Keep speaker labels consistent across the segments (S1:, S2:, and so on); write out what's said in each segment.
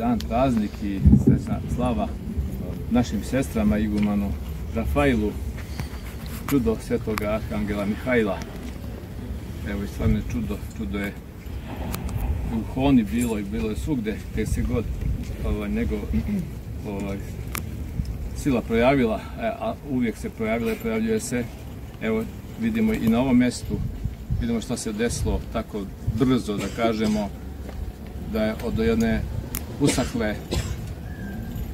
S1: dan praznik i srećna slava našim sestrama igumanu Rafailu, čudo svetoga Arhangela Mihajla. Evo i stvarno čudo, čudo je u Honi bilo i bilo je svugde gdje se god ovaj, nego ovaj, sila projavila, e, a uvijek se projavila i projavljuje se. Evo vidimo i na ovom mjestu, vidimo šta se desilo tako brzo da kažemo da je od jedne usahle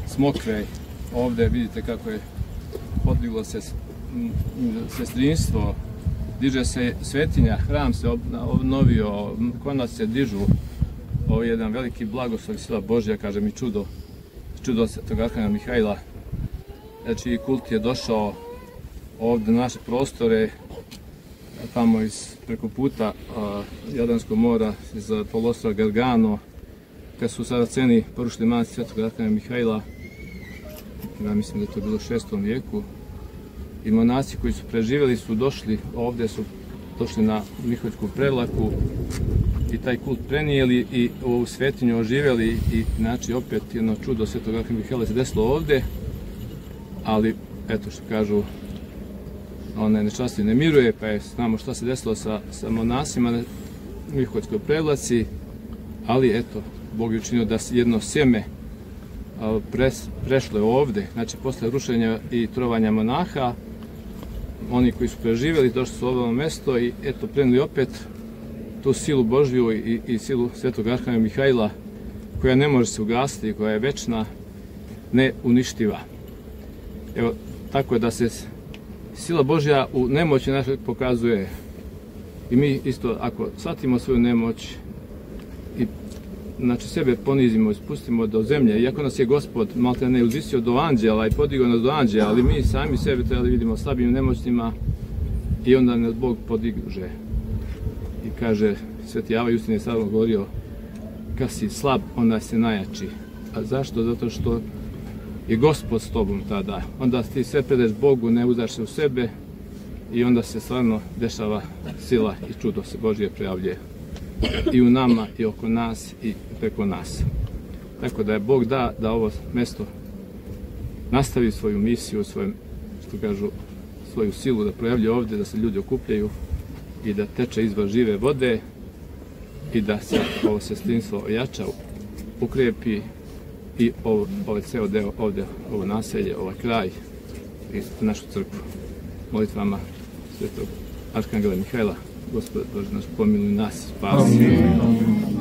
S1: smokve ovde vidite kako je podiglo se sestrinstvo diže se svetinja, hram se obnovio, konac se dižu. Ovo je jedan veliki blagoslov sila Božja, kaže mi čudo čudo se tog Arhana Mihajla. Znači kult je došao ovde na naše prostore tamo iz preko puta Jadranskog mora iz polostrava Gargano kad su sada ceni porušili manast Svetog Arkana Mihajla ja mislim da je to bilo u šestom vijeku i monasi koji su preživjeli su došli ovde su došli na Miholjsku prelaku i taj kult prenijeli i ovu svetinju oživjeli i znači opet jedno čudo Svetog Arkana Mihajla se desilo ovde ali eto što kažu one nečasti ne miruje, pa je znamo šta se desilo sa, sa monasima na Miholjskoj prelaci, ali eto, Bog je učinio da jedno sjeme pres, prešlo je ovde, znači posle rušenja i trovanja monaha, oni koji su preživjeli došli su u ovo mesto i eto prenuli opet tu silu Božju i, i silu Svetog Arhana Mihajla koja ne može se ugasiti, koja je večna, ne uništiva. Evo, tako je da se sila Božja u nemoći našoj pokazuje i mi isto ako shvatimo svoju nemoć i znači sebe ponizimo i spustimo do zemlje, iako nas je gospod malte ne uzvisio do anđela i podigao nas do anđela, ali mi sami sebe trebali vidimo slabim nemoćnima i onda nas Bog podiže. I kaže, Sveti Java Justin je sad govorio, kad si slab, onda se najjači. A zašto? Zato što je gospod s tobom tada. Onda ti sve predeš Bogu, ne uzaš se u sebe i onda se stvarno dešava sila i čudo se Božje prijavljuje i u nama i oko nas i preko nas. Tako da je Bog da da ovo mesto nastavi svoju misiju, svoju, što kažu, svoju silu da projavlja ovdje, da se ljudi okupljaju i da teče izvor žive vode i da se ovo sestrinstvo ojača, ukrepi i ovo, ovaj ceo deo ovde, ovo naselje, ovaj kraj i našu crkvu. Molitvama svetog Arkangela Mihajla, Gospod Bože naš pomiluj nas, spasi.